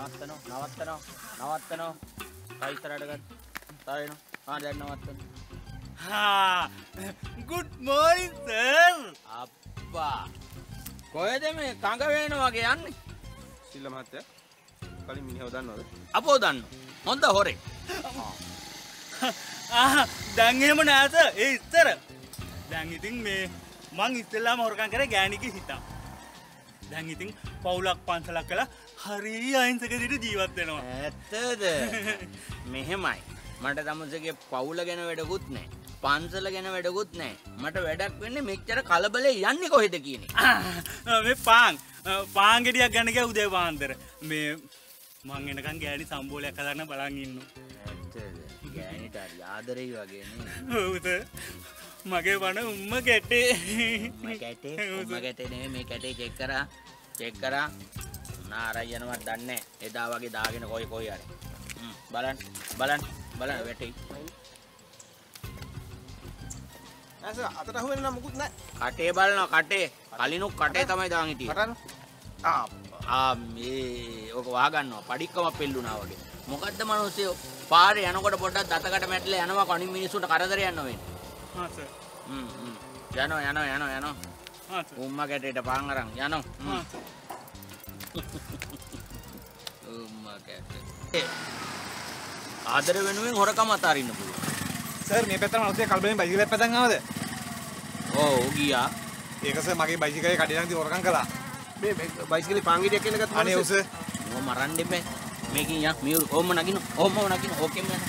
නවත්තනවා නවත්තනවා නවත්තනවා. තව ඉස්සරහට ගන්න. තව එනවා. ආ දැන් නවත්තනවා ගුඩ් මෝනින් සර් අප්පා. කොහෙද මේ කඟ වේන වගේ යන්නේ? සිල්ල මහත්තයා කලින් මිනිහව දන්නවද? අපෝ දන්න. හොඳ හොරේ දැන් එහෙම නෑස ඒ ඉස්තර දැන් ඉතින් මේ මං ඉස්සෙල්ලාම හොරකන් කර ගෑනික හිතා දැන් ඉතින් පවුලක් පන්සලක් කලා හරි අයින්සක දිට ජීවත් වෙනවා. ඇත්තද? මෙහෙමයි. මට තමුසගේ පවුල ගැන වැඩකුත් නෑ. පන්සල ගැන වැඩකුත් නෑ. මට වැඩක් වෙන්න මෙච්චර කලබලේ යන්නේ කොහෙද කියන මේ පාං පාංගෙඩියක් ගණක උදේ පාන්දර. මේ මං එනකන් ගෑනි සම්බෝලයක් කදන්න බලන් ඉන්න ඇත්තද? ගෑනිට ආදරෙයි වගේ ඔවුත මගේ වන උම්ම කැටේ. ගැටනේ මේ කැටේ චෙක් කරා. චෙක් කරා. නාරයනවත් දන්න එදා වගේ දාගෙන කොයි කොයි අර බලන් බලන් බලන් වැටයි ඇස අතට අහුවෙන්න නම් මුකුත් නැහැ. කටේ බලන කටේ. කලිනුක් කටේ තමයි දාන් හිටිය. කටන. ආ ආ මේ ඕක වාගන්නවා පඩික්කම පෙල්ලුනා වගේ. මොකද්ද මිනිස්සු? පාරේ යනකොට පොඩ්ඩක් දතකට මැටලා යනවා කණින් මිනිස්සුන්ට කරදර යන්න වෙන්නේ යනවා යනවා යනවා හස උම්ම කැටේට පාන් අරන් හ්ම්. උම්ම කැටේ ආදර වෙනුවෙන් හොරකම අතාරින්න පුළුවන් සර් මේ පැත්තම අවුසේ කල්බලෙන් බයිසිකලයක් පතන් ආවද? ඕ ගියා ඒක සර් මගේ බයිසිකලේ කඩේ නම් හොරකම් කළා. මේ බයිසිකලේ පාංගිරියක් කියන ගත්ත අනේ උස මම මරන්න එපා මේකින් යක් මියුරු ඕම නගින ඕම නගින ඕකෙම යන